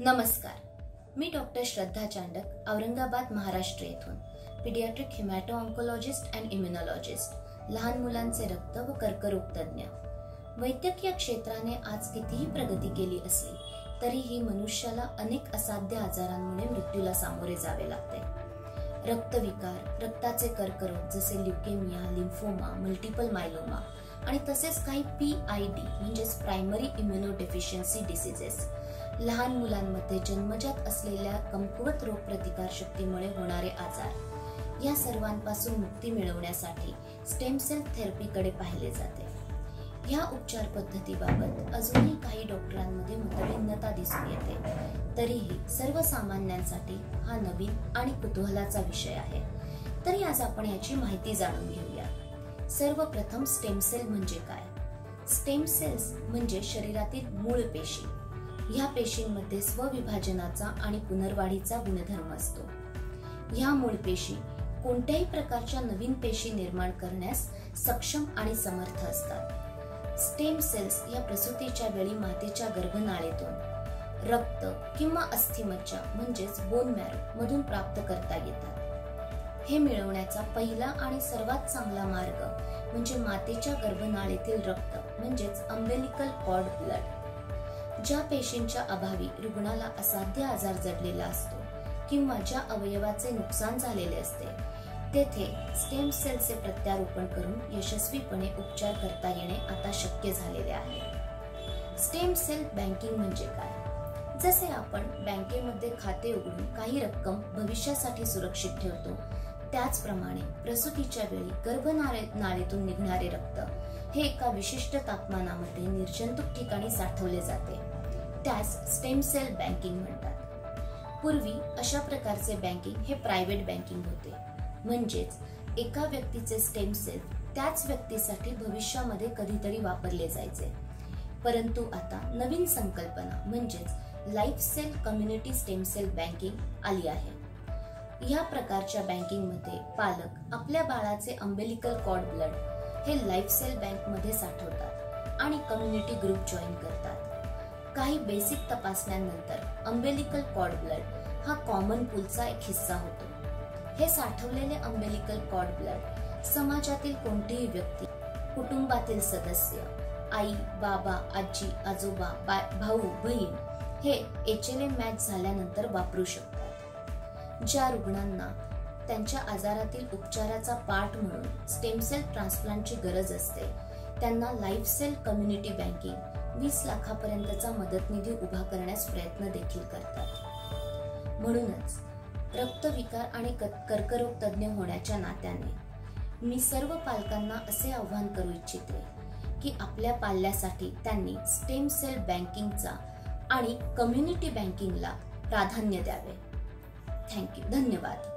नमस्कार. मी डॉक्टर श्रद्धा चांडक औरंगाबाद महाराष्ट्र येथून. Pediatric hemato oncologist and immunologist लहान मुलांचे रक्त व कर्करोग तज्ज्ञ. वैद्यकीय क्षेत्राने आज कितीही प्रगती केली असली तरीही मनुष्याला अनेक असाध्य आजारांमुळे मृत्यूला सामोरे जावे लागते. रक्तविकार रक्ताचे कर्करोग जसे ल्युकेमिया लिम्फोमा मल्टिपल मायलोमा आणि तसेच काही पी आय डी म्हणजेच प्रायमरी इम्युनो डिसीजेस डिसिजेस लहान मुलांमध्ये जन्मजात असलेल्या कमकुवत रोग प्रतिकार शक्तीमुळे होणारे आजार या सर्वांपासून मुक्ती मिळवण्यासाठी स्टेम सेल थेरपीकडे पाहिले जाते. या उपचार पद्धतीबाबत अजूनही काही डॉक्टरांमध्ये मतभिन्नता दिसून येते. तरीही सर्वसामान्यांसाठी हा नवीन आणि कुतूहलाचा विषय आहे. तरी आज आपण याची माहिती जाणून घेऊया. सर्वप्रथम स्टेम सेल म्हणजे काय? स्टेम सेल्स म्हणजे शरीरातील मूळ पेशी. ह्या पेशींमध्ये स्वविभाजनाचा आणि पुनर्वाढीचा गुणधर्म असतो. ह्या मूळ पेशी कोणत्याही प्रकारच्या नवीन पेशी निर्माण करण्यास सक्षम आणि समर्थ असतात. स्टेम सेल्स या प्रसूतीच्या वेळी मातेच्या गर्भनाळेतून रक्त किंवा अस्थिमज्जा म्हणजेच बोन मॅरो मधून प्राप्त करता येतात. हे मिळवण्याचा पहिला आणि सर्वात चांगला मार्ग म्हणजे मातेच्या गर्भनाळेतील रक्त म्हणजेच अंबेलिकल कॉर्ड ब्लड ज्या पेशींच्या अभावी रुग्णाला असाध्य आजार जडलेला असतो किंवा ज्या अवयवाचे नुकसान झालेले असते तेथे स्टेम सेलचे प्रत्यारोपण करून यशस्वीपणे उपचार करता येणे आता शक्य झालेले आहे. स्टेम सेल बँकिंग म्हणजे काय? जसे आपण बँकेमध्ये खाते उघडून काही रक्कम भविष्यासाठी सुरक्षित ठेवतो त्याचप्रमाणे प्रसूतीच्या वेळी गर्भनाळे नाळेतून निघणारे रक्त हे एका विशिष्ट तापमानामध्ये निर्जंतुक ठिकाणी साठवले जाते. त्यास स्टेम सेल बँकिंग म्हणतात. पूर्वी अशा प्रकारचे बँकिंग हे प्रायव्हेट बँकिंग होते. म्हणजेच एका व्यक्तीचे स्टेम सेल त्याच व्यक्तीसाठी भविष्यामध्ये कधीतरी वापरले जायचे. परंतु आता नवीन संकल्पना म्हणजेच life cell community stem cell banking आली आहे. या प्रकारच्या बँकिंगमध्ये पालक आपल्या बाळाचे अंबेलिकल कॉर्ड ब्लड हे लाईफ सेल बँकमध्ये साठवतात आणि कम्युनिटी ग्रुप जॉईन करतात. काही बेसिक तपासण्यांनंतर अंबेलिकल कॉर्ड ब्लड हा कॉमन पूलचा एक हिस्सा होतो. हे साठवलेले अंबेलिकल कॉर्ड ब्लड समाजातील कोणतीही व्यक्ती कुटुंबातील सदस्य आई बाबा आजी आजोबा भाऊ बहीण हे एच एल ए मॅच झाल्यानंतर वापरू शकतात. ज्या रुग्णांना त्यांच्या आजारातील उपचाराचा पाठ म्हणून स्टेम सेल ट्रान्सप्लांटची गरज असते त्यांना लाईफ सेल कम्युनिटी बँकिंग वीस लाखापर्यंतचा मदत निधी उभा करण्यास प्रयत्न देखील करतात. म्हणूनच रक्तविकार आणि कर्करोग तज्ज्ञ होण्याच्या नात्याने मी सर्व पालकांना असे आव्हान करू इच्छिते की आपल्या पाल्यासाठी त्यांनी स्टेम सेल बँकिंगचा आणि कम्युनिटी बँकिंगला प्राधान्य द्यावे. थँक्यू धन्यवाद.